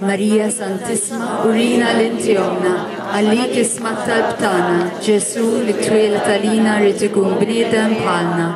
Marija Santissima, urina l-inti omna, għalik isma talb tagħna, Ġesu li twil talina rrid ikun bniedem bħalna.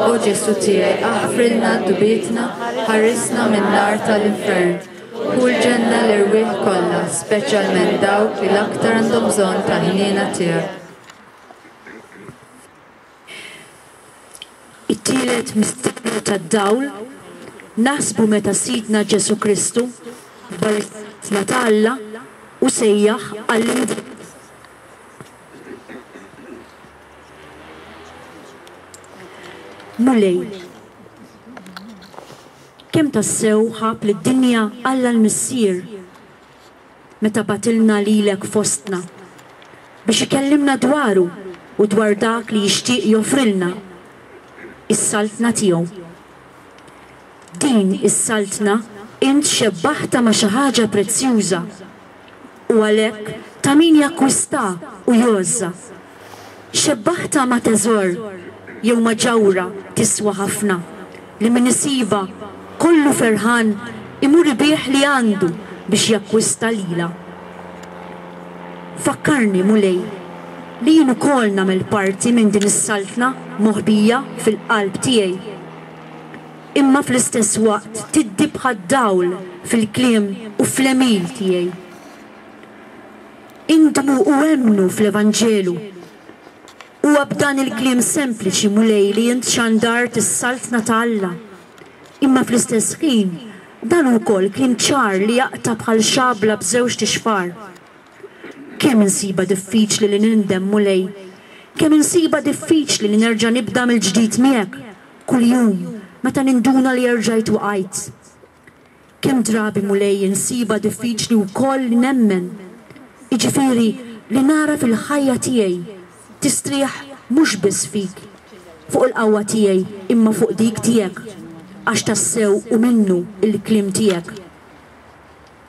O Ġesu tiegħi, aħfrilna dubitna, ħarisna min-nar tal-infern. Kull ġenna l-irwieħ kollha, speċjalment dawk li l-aktar għandhom bżonn tal-ħniena tiegħek. It-tielet misterju tad-dawl, naħsbu meta Sidna Ġesù Kristu, dwar is-Saltna ta' Alla, hu sejjaħ għall-indirizz. Mulej, kemm tassew ħabb lid-dinja Alla l-Missier! meta bagħtilna lilek fostna biex ikellimna dwaru u dwar dak li jixtieq joffrilna, is-Saltna tiegħu. Din is-Saltna int xebbaħtha ma' xi ħaġa prezzjuża u għalhekk ta' min jakkwistha u jgħożżha Xebbahta ma' teżor jew ma' ġawhra tiswa ħafna, li min isibha kollu ferħan imur ibigħ li għandu biex jakkwista lilha. Fakkarni, Mulej, li jien ukoll nagħmel parti minn din is-saltna moħbija fil-qalb tiegħi, imma fl-istess waqt tiddi bħad-dawl fil-kliem u fl-għemil tiegħi. Indmu u emmnu fl-Evanġelu. Huwa b'dan il-kliem sempliċi Mulej li int xandart is-Saltna ta' Alla. Imma fl-istess ħin, dan hu wkoll kliem ċar li jaqta' bħal xabla b'żewġt ixfar. Kemm insibha diffiċli li nindem, Mulej! Kemm insibha diffiċli li nerġa' nibda mill-ġdid miegħek, kuljum, meta ninduna li erġajt waqajt! Kemm drabi, Mulej, insibha diffiċli wkoll li nemmen, jiġifieri li nagħraf il-ħajja tiegħi tistrieħ mhux biss fik, fuq il-qawwa tiegħi, imma fuq dik tiegħek, għax tassew hu minnu l-kliem tiegħek.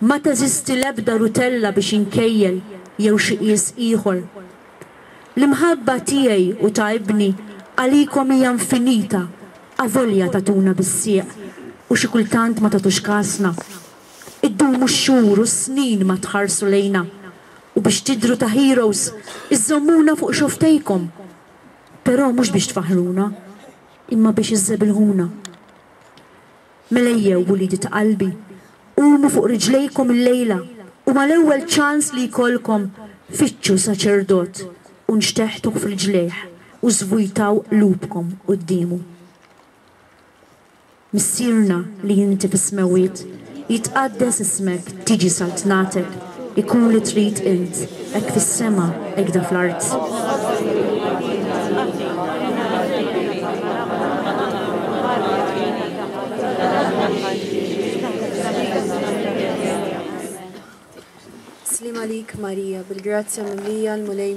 Ma teżisti l-ebda rutella biex inkejjel jew xi qies ieħor. L-imħabba tiegħi u ta' Ibni għalikom hija infinita avolja tagħtuna bis-sieq u xi kultant ma tagħtux kasna. Iddumu x-xhur u s-snin ma tħarsu lejna u biex tidhru ta' heroes iżżommuna fuq xofftejkom. Però mhux biex tfaħħruna imma biex iżżebilħuna. Mela ejjew, uliedi ta' qalbi, qumu fuq riġlejkom illejla u mal-ewwel ċans li jkollkom, fittxu saċerdot u nxteħtuh f'riġlejh u żvujtaw qlubkom quddiemu. Missierna li inti fis-smewwiet, jitqaddes ismek, tiġi saltnatek. Ikun li trid int, hekk fis-sema, hekk da fl-art. Sliem għalik Marija, bil-grazzja mimlija l-Mulej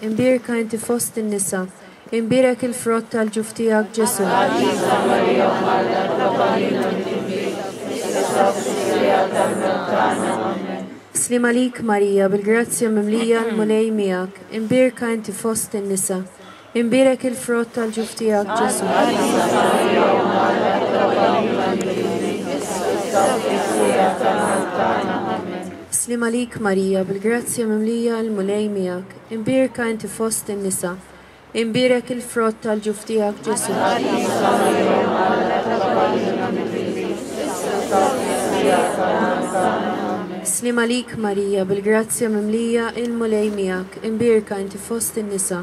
Imbierka inti fost in-nisa, imbierek il-frott tal-ġuf tiegħek, Ġesù. Għażiża Marija Omm Alla, itlob għalina l-midinbin, issa sa fis-siegħa tal-mewt tagħna. Ammen. Sliem għalik Marija, bil-grazzja mimlija, l-Mulej miegħek, imbierka inti fost in-nisa, imbierek il-frott tal-ġuf tiegħek, Ġesù. Għażiża Marija Omm Alla, itlob għalina l-midinbin, issa sa fis-siegħa tal-mewt tagħna. Ammen. Sliem għalik Marija, bil-grazzja mimlija il-Mulej miegħek, imbierka inti fost in-nisa, imbierek il-frott tal-ġuf tiegħek Ġesù. Qaddisa Marija, Mara ta' Alla għalina mill-ġrieħi, issa u sa' f'ħin mewt tagħna. Amen. Sliem għalik Marija, bil-grazzja mimlija il-Mulej miegħek, imbierka inti fost in-nisa,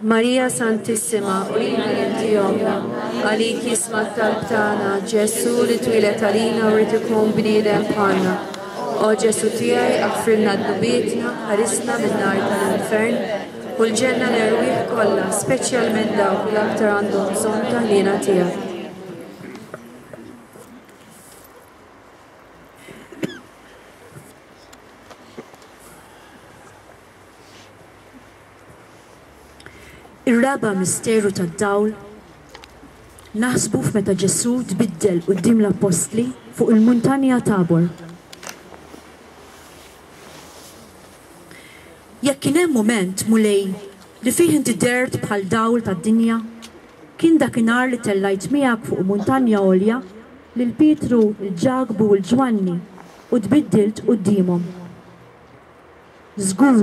Marija Santissima, urina li inti ommna, għalik jisma' t-talb tagħna, Ġesù li twieled għalina u rid ikun bniedem bħalna. O Ġesù tiegħi, aħfrilna dnubietna, ħarisna min-nar tal-infern u l-ġenna l-erwieħ kollha, speċjalment dawk li aktar għandhom bżonn ta' ħniena tiegħek. Ir-raba' misteru tad-dawl naħsbu f'meta Ġesù tbiddel quddiem l-appostli fuq il-Muntanja Tabor. Jekk kien hemm mument, Mulej, li fih inti dehrt bħal dawl tad-dinja, kien dak inhar li tellajt miegħek fuq muntanja għolja lil Pietru, il-Ġakbu u l-Ġwanni u tbiddilt quddiemhom. Żgur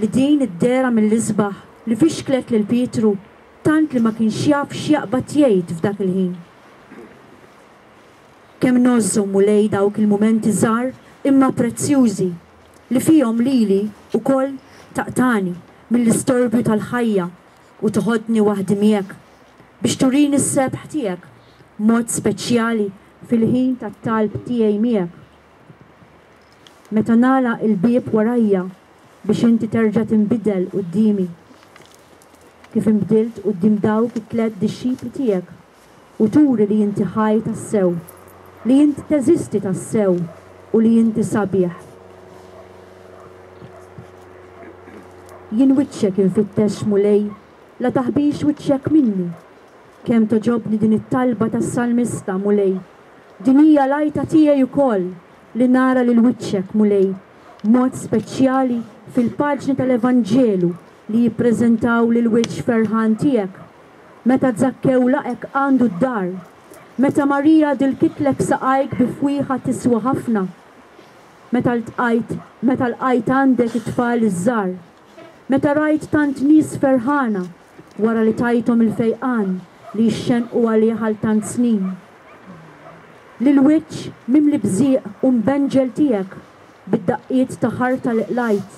li din id-dehra mill-isbaħ li fixklet lil Pietru tant li ma kienx jaf x'jaqbad jgħid f'dak il-ħin. Kemm ngħożżu Mulej dawk il-mumenti żgħar imma prezzjużi li fihom lili wkoll taqtagħni mill-istorbju tal-ħajja u toħodni waħdi miegħek biex turini s-sebħ tiegħek b'mod speċjali fil-ħin tat-talb tiegħi miegħek. Meta nagħlaq il-bieb warajja biex inti terġa' tinbidel quddiemi, kif inbdilt quddiem dawk it-tliet dixxipli tiegħek, u turi li inti ħaj tassew, li inti teżisti tassew u li inti sabiħ, jien wiċċek infittex, Mulej, la taħbix wiċċek minni. Kemm togħġobni din it-talba tas-salmista, Mulej! Din hija l-għajta tiegħi wkoll, li nara lil wiċċek, Mulej, b'mod speċjali fil-paġni tal-Evanġelu li jippreżentaw l-wiċċ ferħan tiegħek, meta Zakkew laqgħek għandu d-dar, meta Marija dilkitlek saqajk bi fwieħa tiswa ħafna, meta ltqajt meta lqajt għandek it-tfal iż-żgħar, meta rajt tant nies ferħana. wara li tajthom il-fejqan li jixxennqu għalih għal tant snin. L-wiċċ mimli b'żieq u mbenġel tiegħek bid-daqqiet ta' ħarta li qlajt.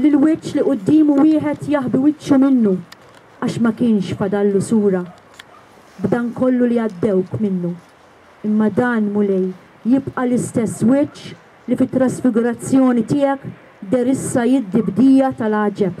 L-wiċċ li quddiemu wieħed jaħbi wiċċu minnu għax ma kienx fadallu sura. B'dan kollu li għaddewk minnu. Imma dan, Mulej, jibqa' l-istess wiċċ li fit-trasfigurazzjoni tiegħek deher issa jiddi b'dija tal-għaġeb.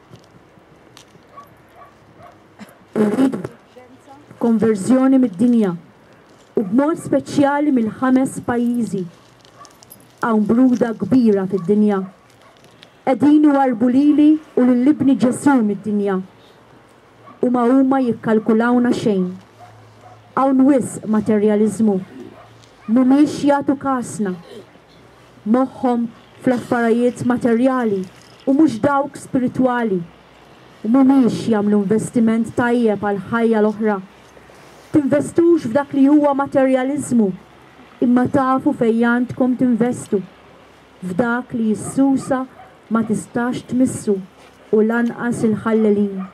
konverżjoni mid-dinja u b'mod speċjali mill-ħames pajjiżi. Hawn bruda kbira fid-dinja. Qegħdin warbu lili u lill-Ibni Ġesù mid-dinja. U ma huma jikkalkulawna xejn. Hawn wisq materjaliżmu. Mhumiex jagħtu kasna. moħħhom fl-affarajiet materjali u mhux dawk spiritwali u mhumiex jagħmlu investiment tajjeb għall-ħajja l-oħra. Tinvestux f'dak li huwa materjaliżmu, imma tafu fejn għandkom tinvestu. F'dak li jissusa ma tistax tmissu u lanqas il-ħallelin.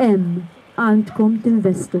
Hemm għandkom tinvestu.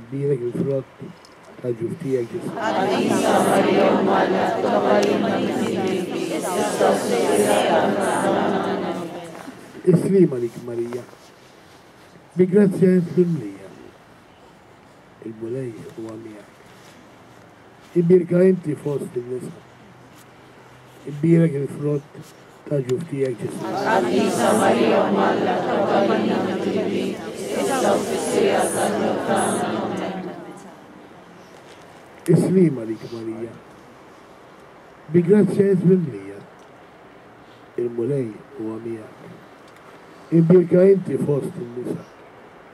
Ibbierek il-frott tal-ġuf tiegħek, Ġesù. Qaddisa Marija Omm Alla, tobba lilna mill-ħtiġiet, issa u fl-ħin ta' mewtna. Amen. Is-sliem għalik Marija, bi grazzja int mimlija, il-Mulej huwa miegħek. Ibbierka inti fost in-nisa. Ibbierek il-frott ta' ġuf tiegħek Ġesù. Qaddisa Marija Omm Alla, tlob għalina mitjibin, issa u fis-siegħa tal-mewt tagħna. Amen. Is-sliem għalik Marija, bi grazzja int mimlija, il-Mulej huwa miegħek. Ibbierka inti fost in-nisa.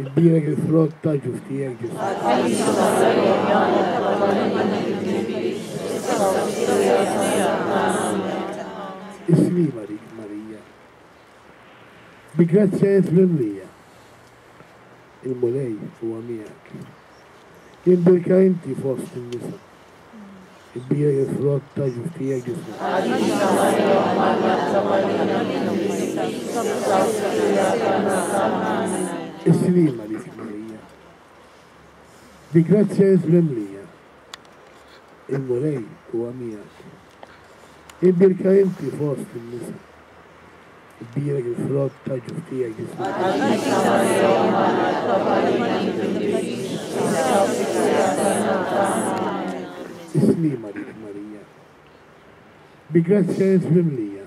Kbira ġi frotta ġu ftijek ġi Islima dik Marija. Bi grazzja jitmim lija. Il-Mulej huwa miegħek. Din birka inti fost in-nisa. Ibbiegħi l-frott ta' ġuftiegħek Ġesù. Għalina Marija Malla ta' Marija Minnissi, sawsija tagħna salvana. Is-sliem għalik Marija. Bi grazzja Jesu mimlija. Il-Mulej huwa miegħek. Imbierka inti fost in-nisa. Ibbierek il-frott ta' ġuftijek Ġesù. Għax Issa Marija Omma tal-Papa Lina Nittilbis, issa u fis-siegħa tal-mewt tagħna. Amen. Islima dik Marija. Bi grazzja int mimlija.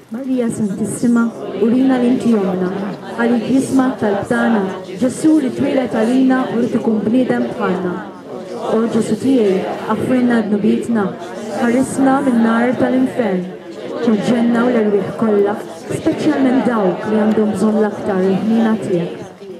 Marija Santissima, urina li inti ommna, għalik jisma' t-talb tagħna, Ġesù li twieled għalina u rid ikun bniedem bħalna. O Ġesù tiegħi, aħfrilna dnubietna, ħarisna min-nar tal-infern, ċil-ġenna u l-erwieħ kollha, speċjalment dawk li għandhom bżonn l-aktar il-ħniena tiegħek.